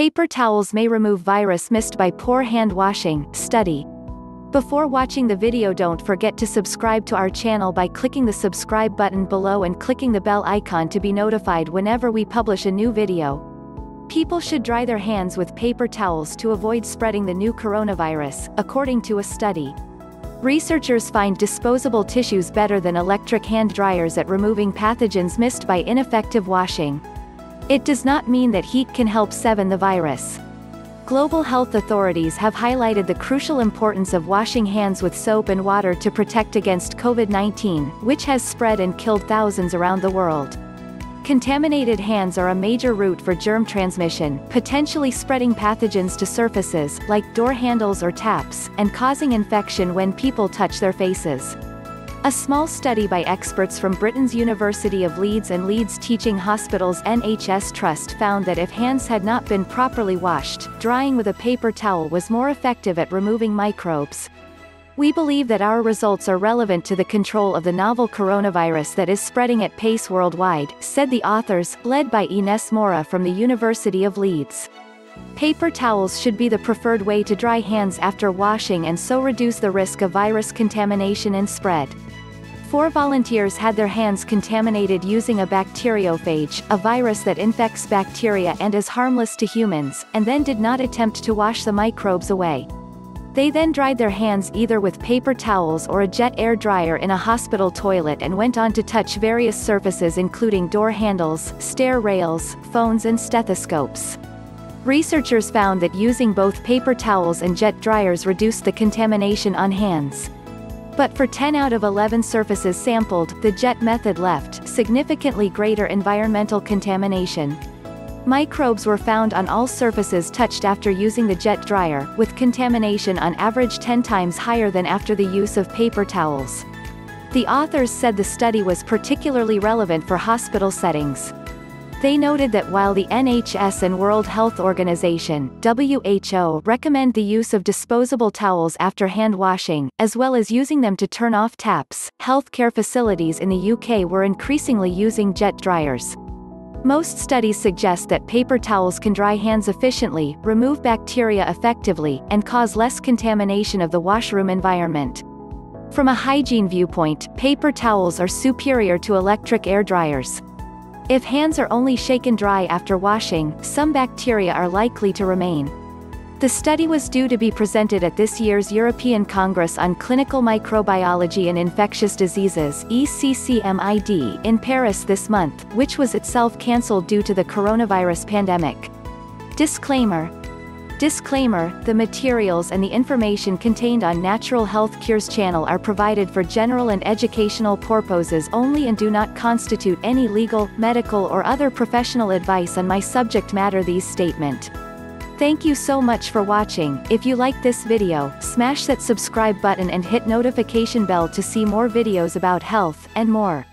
Paper towels may remove virus missed by poor hand washing, study. Before watching the video don't forget to subscribe to our channel by clicking the subscribe button below and clicking the bell icon to be notified whenever we publish a new video. People should dry their hands with paper towels to avoid spreading the new coronavirus, according to a study. Researchers find disposable tissues better than electric hand dryers at removing pathogens missed by ineffective washing. It does not mean that heat can help seven the virus. Global health authorities have highlighted the crucial importance of washing hands with soap and water to protect against COVID-19, which has spread and killed thousands around the world. Contaminated hands are a major route for germ transmission, potentially spreading pathogens to surfaces, like door handles or taps, and causing infection when people touch their faces. A small study by experts from Britain's University of Leeds and Leeds Teaching Hospitals NHS Trust found that if hands had not been properly washed, drying with a paper towel was more effective at removing microbes. We believe that our results are relevant to the control of the novel coronavirus that is spreading at pace worldwide, said the authors, led by Ines Moura from the University of Leeds. Paper towels should be the preferred way to dry hands after washing and so reduce the risk of virus contamination and spread. Four volunteers had their hands contaminated using a bacteriophage, a virus that infects bacteria and is harmless to humans, and then did not attempt to wash the microbes away. They then dried their hands either with paper towels or a jet air dryer in a hospital toilet and went on to touch various surfaces including door handles, stair rails, phones and stethoscopes. Researchers found that using both paper towels and jet dryers reduced the contamination on hands. But for 10 out of 11 surfaces sampled, the jet method left significantly greater environmental contamination. Microbes were found on all surfaces touched after using the jet dryer, with contamination on average 10 times higher than after the use of paper towels. The authors said the study was particularly relevant for hospital settings. They noted that while the NHS and World Health Organization WHO recommend the use of disposable towels after hand washing, as well as using them to turn off taps, healthcare facilities in the UK were increasingly using jet dryers. Most studies suggest that paper towels can dry hands efficiently, remove bacteria effectively, and cause less contamination of the washroom environment. From a hygiene viewpoint, paper towels are superior to electric air dryers. If hands are only shaken dry after washing, some bacteria are likely to remain. The study was due to be presented at this year's European Congress on Clinical Microbiology and Infectious Diseases ECCMID in Paris this month, which was itself cancelled due to the coronavirus pandemic. Disclaimer Disclaimer, the materials and the information contained on Natural Health Cures channel are provided for general and educational purposes only and do not constitute any legal, medical or other professional advice on my subject matter these statement. Thank you so much for watching, if you like this video, smash that subscribe button and hit notification bell to see more videos about health, and more.